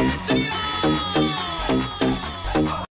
do you?